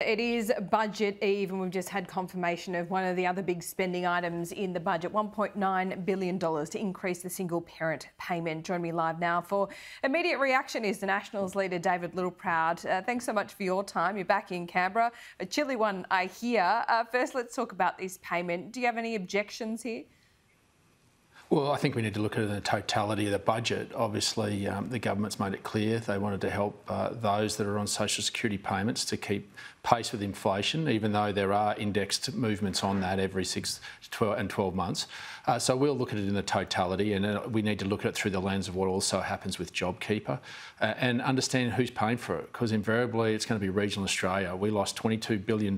It is budget eve, and we've just had confirmation of one of the other big spending items in the budget $1.9 billion to increase the single parent payment. Join me live now for immediate reaction is the Nationals leader David Littleproud. Uh, thanks so much for your time. You're back in Canberra. A chilly one, I hear. Uh, first, let's talk about this payment. Do you have any objections here? Well, I think we need to look at the totality of the budget. Obviously, um, the government's made it clear they wanted to help uh, those that are on social security payments to keep pace with inflation, even though there are indexed movements on that every six 12 and 12 months. Uh, so we'll look at it in the totality, and uh, we need to look at it through the lens of what also happens with JobKeeper uh, and understand who's paying for it, because invariably it's going to be regional Australia. We lost $22 billion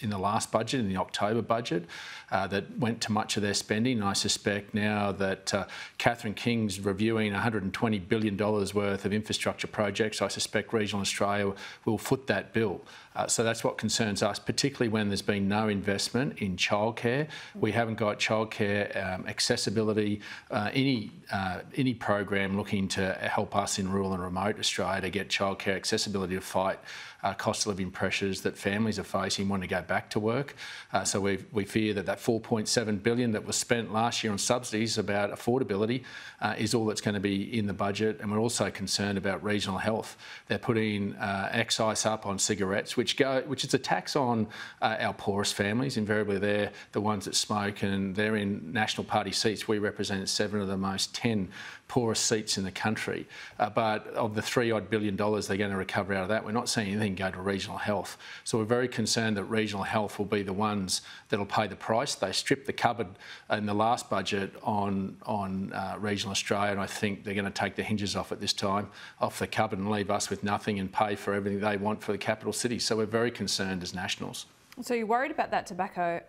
in the last budget, in the October budget, uh, that went to much of their spending. And I suspect now that uh, Catherine King's reviewing $120 billion worth of infrastructure projects, I suspect regional Australia will foot that bill. Uh, so that's what concerns us, particularly when there's been no investment in childcare. We haven't got childcare um, accessibility, uh, any uh, any program looking to help us in rural and remote Australia to get childcare accessibility to fight uh, cost of living pressures that families are facing want to go back to work. Uh, so we, we fear that that 4.7 billion that was spent last year on subsidies about affordability uh, is all that's going to be in the budget. And we're also concerned about regional health. They're putting uh, excise up on cigarettes, which go, which is a tax on uh, our poorest families. Invariably, they're the ones that smoke, and they're in National Party seats. We represent seven of the most 10 poorest seats in the country. Uh, but of the three odd billion dollars they're going to recover out of that, we're not seeing anything go to regional health. So we're very concerned that regional health will be the ones that'll pay the price. They stripped the cupboard in the last budget on, on uh, regional Australia, and I think they're going to take the hinges off at this time, off the cupboard, and leave us with nothing and pay for everything they want for the capital city. So we're very concerned as nationals. So you're worried about that tobacco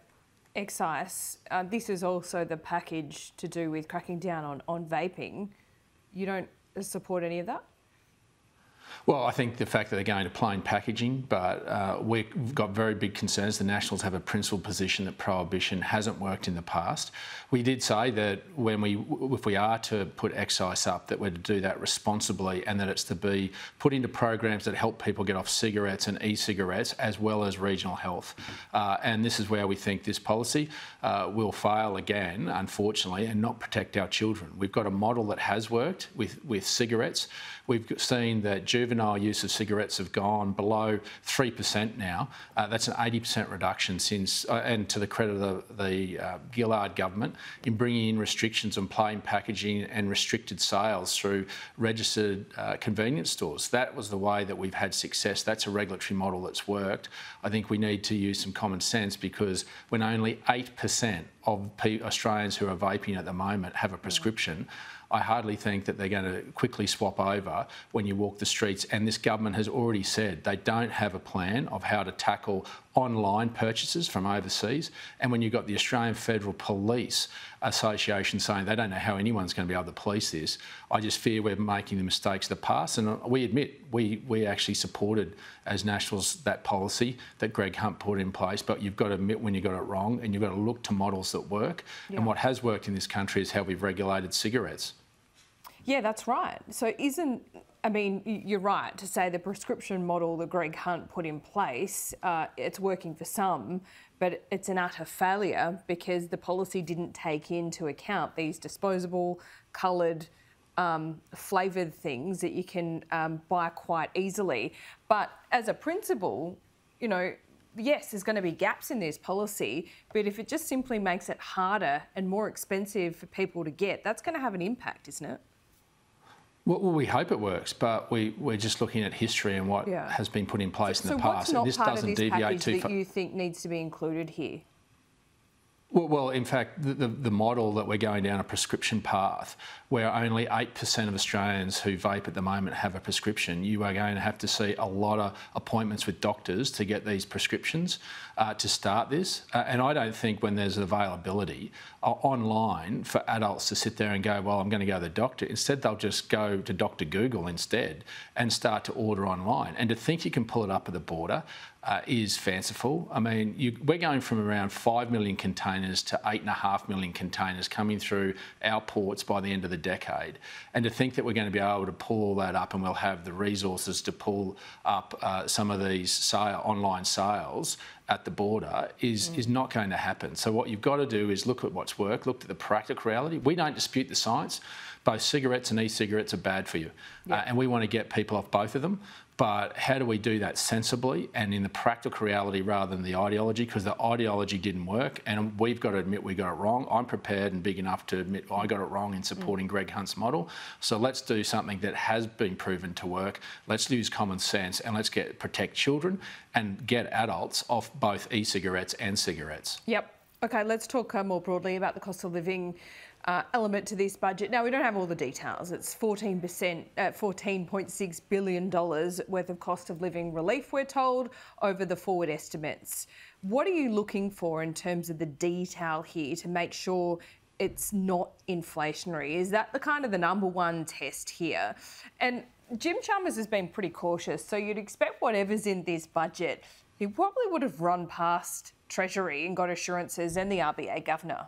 excise, uh, this is also the package to do with cracking down on, on vaping. You don't support any of that? Well, I think the fact that they're going to plain packaging, but uh, we've got very big concerns. The Nationals have a principled position that prohibition hasn't worked in the past. We did say that when we, if we are to put excise up, that we're to do that responsibly and that it's to be put into programs that help people get off cigarettes and e-cigarettes as well as regional health. Uh, and this is where we think this policy uh, will fail again, unfortunately, and not protect our children. We've got a model that has worked with, with cigarettes. We've seen that juvenile use of cigarettes have gone below 3% now. Uh, that's an 80% reduction since, uh, and to the credit of the, the uh, Gillard government, in bringing in restrictions on plain packaging and restricted sales through registered uh, convenience stores. That was the way that we've had success. That's a regulatory model that's worked. I think we need to use some common sense because when only 8% of Australians who are vaping at the moment have a prescription, I hardly think that they're going to quickly swap over when you walk the streets. And this government has already said they don't have a plan of how to tackle online purchases from overseas. And when you've got the Australian Federal Police Association saying they don't know how anyone's going to be able to police this, I just fear we're making the mistakes of the past. And we admit we, we actually supported as Nationals that policy that Greg Hunt put in place. But you've got to admit when you got it wrong and you've got to look to models that work. Yeah. And what has worked in this country is how we've regulated cigarettes. Yeah, that's right. So isn't I mean, you're right to say the prescription model that Greg Hunt put in place, uh, it's working for some, but it's an utter failure because the policy didn't take into account these disposable, coloured, um, flavoured things that you can um, buy quite easily. But as a principle, you know, yes, there's going to be gaps in this policy, but if it just simply makes it harder and more expensive for people to get, that's going to have an impact, isn't it? Well, we hope it works, but we, we're just looking at history and what yeah. has been put in place so, in the past. Not part of this package that you think needs to be included here? Well, well, in fact, the, the, the, model that we're going down a prescription path, where only 8% of Australians who vape at the moment have a prescription, you are going to have to see a lot of appointments with doctors to get these prescriptions uh, to start this. Uh, and I don't think when there's availability uh, online for adults to sit there and go, well, I'm going to go to the doctor. Instead, they'll just go to Dr. Google instead and start to order online. And to think you can pull it up at the border, uh, is fanciful. I mean, you, we're going from around 5 million containers to 8.5 million containers coming through our ports by the end of the decade. And to think that we're going to be able to pull all that up and we'll have the resources to pull up uh, some of these sale, online sales at the border is, mm. is not going to happen. So what you've got to do is look at what's worked, look at the practical reality. We don't dispute the science. Both cigarettes and e-cigarettes are bad for you. Uh, and we want to get people off both of them. But how do we do that sensibly and in the practical reality rather than the ideology? Because the ideology didn't work, and we've got to admit we got it wrong. I'm prepared and big enough to admit I got it wrong in supporting mm. Greg Hunt's model. So let's do something that has been proven to work. Let's use common sense and let's get protect children and get adults off both e-cigarettes and cigarettes. Yep. Okay, let's talk uh, more broadly about the cost of living uh, element to this budget. Now, we don't have all the details. It's 14%, uh, $14.6 billion worth of cost of living relief, we're told, over the forward estimates. What are you looking for in terms of the detail here to make sure it's not inflationary? Is that the kind of the number one test here? And Jim Chalmers has been pretty cautious, so you'd expect whatever's in this budget, he probably would have run past Treasury and got assurances and the RBA governor.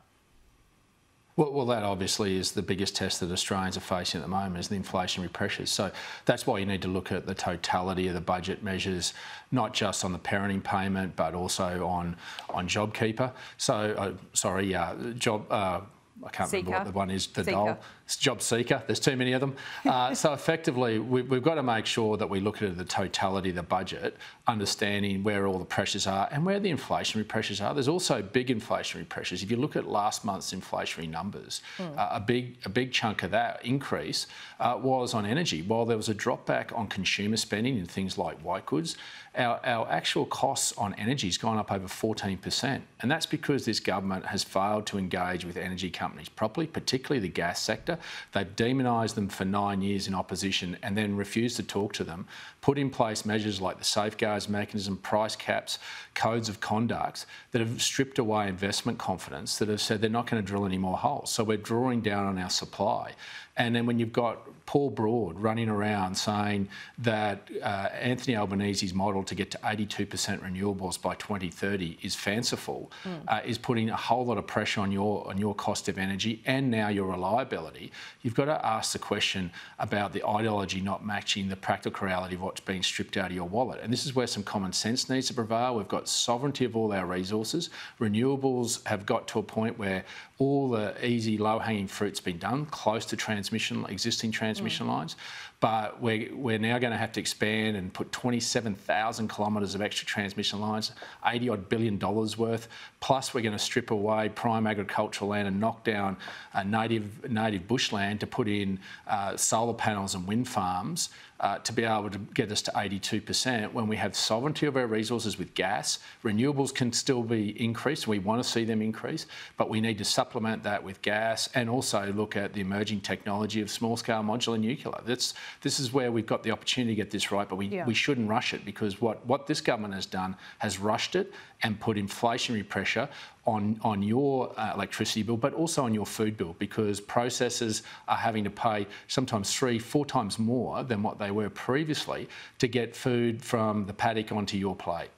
Well, well, that obviously is the biggest test that Australians are facing at the moment is the inflationary pressures. So that's why you need to look at the totality of the budget measures, not just on the parenting payment, but also on on JobKeeper. So, uh, sorry, uh, job. Uh, I can't Seeker. remember what the one is, the Seeker. dole job seeker. There's too many of them. Uh, so effectively, we, have got to make sure that we look at the totality of the budget, understanding where all the pressures are and where the inflationary pressures are. There's also big inflationary pressures. If you look at last month's inflationary numbers, mm. uh, a big a big chunk of that increase uh, was on energy. While there was a drop back on consumer spending in things like white goods, our, our actual costs on energy has gone up over 14%. And that's because this government has failed to engage with energy companies properly, particularly the gas sector. They've demonised them for nine years in opposition and then refused to talk to them, put in place measures like the safeguards mechanism, price caps, codes of conduct that have stripped away investment confidence, that have said they're not going to drill any more holes. So we're drawing down on our supply. And then when you've got Paul Broad running around saying that uh, Anthony Albanese's model to get to 82% renewables by 2030 is fanciful, mm. uh, is putting a whole lot of pressure on your on your cost of energy and now your reliability. You've got to ask the question about the ideology not matching the practical reality of what's being stripped out of your wallet. And this is where some common sense needs to prevail. We've got sovereignty of all our resources. Renewables have got to a point where all the easy low-hanging fruit's been done, close to transmission, existing transmission mm. lines. But we're, we're now going to have to expand and put 27,000 kilometres of extra transmission lines, 80 odd billion dollars worth. Plus, we're going to strip away prime agricultural land and knock down uh, native native bushland to put in uh, solar panels and wind farms uh, to be able to get us to 82% when we have sovereignty of our resources with gas. Renewables can still be increased. We want to see them increase, but we need to supplement that with gas and also look at the emerging technology of small scale modular nuclear. That's, this is where we've got the opportunity to get this right, but we, yeah. we shouldn't rush it because what, what this government has done has rushed it and put inflationary pressure on, on your uh, electricity bill, but also on your food bill because processors are having to pay sometimes three, four times more than what they were previously to get food from the paddock onto your plate.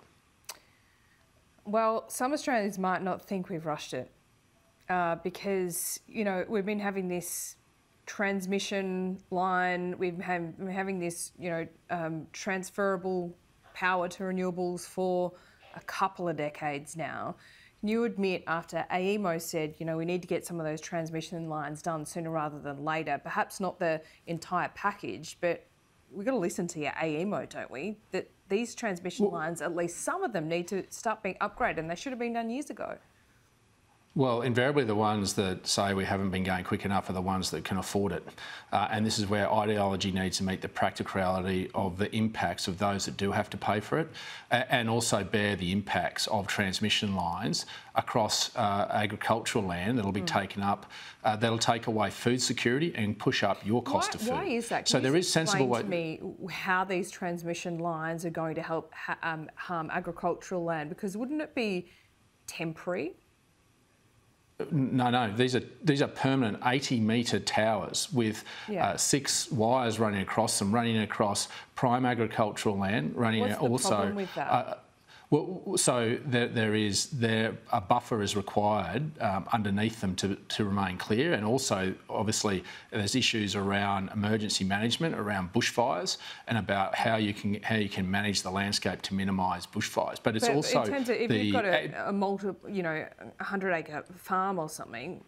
Well, some Australians might not think we've rushed it uh, because, you know, we've been having this transmission line, we've been having this, you know, um, transferable power to renewables for a couple of decades now. You admit after AEMO said, you know, we need to get some of those transmission lines done sooner rather than later, perhaps not the entire package, but we've got to listen to your AEMO, don't we? That these transmission well, lines, at least some of them, need to start being upgraded and they should have been done years ago. Well, invariably, the ones that say we haven't been going quick enough are the ones that can afford it. Uh, and this is where ideology needs to meet the practicality of the impacts of those that do have to pay for it and also bear the impacts of transmission lines across uh, agricultural land that'll be mm. taken up, uh, that'll take away food security and push up your cost why, of food. Why is that? Can so there is sensible way. to me how these transmission lines are going to help ha um, harm agricultural land because wouldn't it be temporary? No, no. These are these are permanent 80 metre towers with yeah. uh, six wires running across them, running across prime agricultural land, running What's also. Well, so there, there is there a buffer is required um, underneath them to, to remain clear, and also obviously there's issues around emergency management, around bushfires, and about how you can how you can manage the landscape to minimise bushfires. But it's But also in terms of if the, you've got a, a multi, you know, a hundred acre farm or something,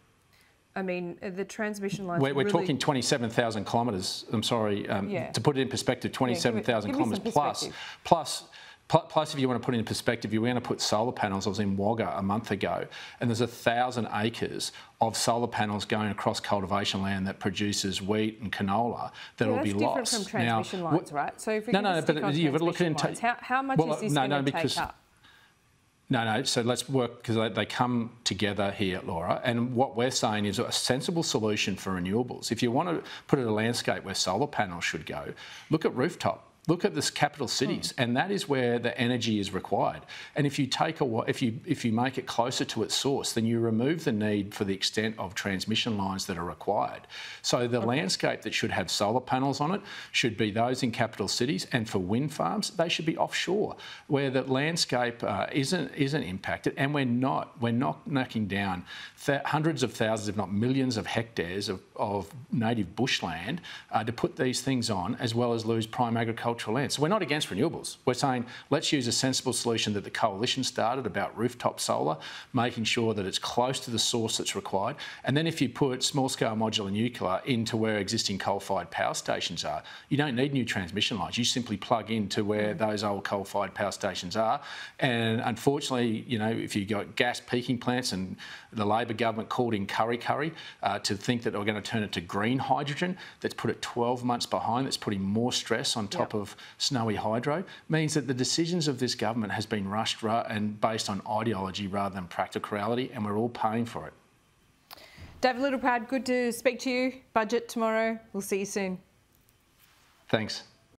I mean, the transmission lines. We're, we're really, talking 27,000 kilometres. I'm sorry, um, Yeah. to put it in perspective, 27,000 give me some kilometres plus, plus. Pl- Plus, if you want to put it in perspective, you want to put solar panels. I was in Wagga a month ago, and there's a thousand acres of solar panels going across cultivation land that produces wheat and canola that Yeah, will that's be different lost. from transmission Now, lines, right? So if we No, no, but you've got to look at it transmission ta- lines, how, how much Well, is this no, going no, to take up? No, no. So let's work because they, they come together here, Laura. And what we're saying is a sensible solution for renewables. If you want to put it a landscape where solar panels should go, look at rooftop. Look at the capital cities, and that is where the energy is required. And if you take a, if you if you make it closer to its source, then you remove the need for the extent of transmission lines that are required. So the landscape that should have solar panels on it should be those in capital cities, and for wind farms, they should be offshore, where the landscape uh, isn't isn't impacted, and we're not we're not knocking down th- hundreds of thousands, if not millions, of hectares of, of native bushland uh, to put these things on, as well as lose prime agricultural land. So we're not against renewables. We're saying let's use a sensible solution that the coalition started about rooftop solar, making sure that it's close to the source that's required. And then if you put small-scale modular nuclear into where existing coal-fired power stations are, you don't need new transmission lines. You simply plug into where those old coal-fired power stations are. And unfortunately, you know, if you've got gas peaking plants and the Labor government called in Kurri Kurri uh, to think that they're going to turn it to green hydrogen, that's put it 12 months behind, that's putting more stress on top Yep. of snowy hydro, means that the decisions of this government has been rushed and based on ideology rather than practicality, and we're all paying for it. David Littleproud, good to speak to you. Budget tomorrow. We'll see you soon. Thanks.